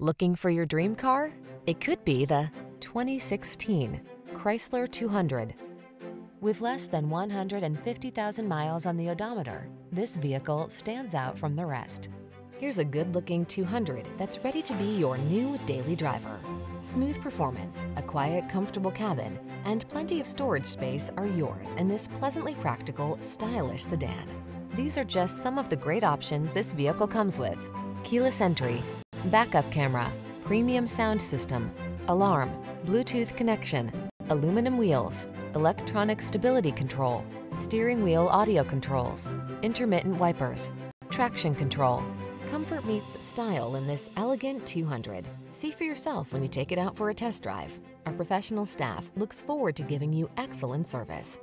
Looking for your dream car? It could be the 2016 Chrysler 200. With less than 150,000 miles on the odometer, this vehicle stands out from the rest. Here's a good-looking 200 that's ready to be your new daily driver. Smooth performance, a quiet, comfortable cabin, and plenty of storage space are yours in this pleasantly practical, stylish sedan. These are just some of the great options this vehicle comes with. Keyless entry, backup camera, premium sound system, alarm, Bluetooth connection, aluminum wheels, electronic stability control, steering wheel audio controls, intermittent wipers, traction control. Comfort meets style in this elegant 200. See for yourself when you take it out for a test drive. Our professional staff looks forward to giving you excellent service.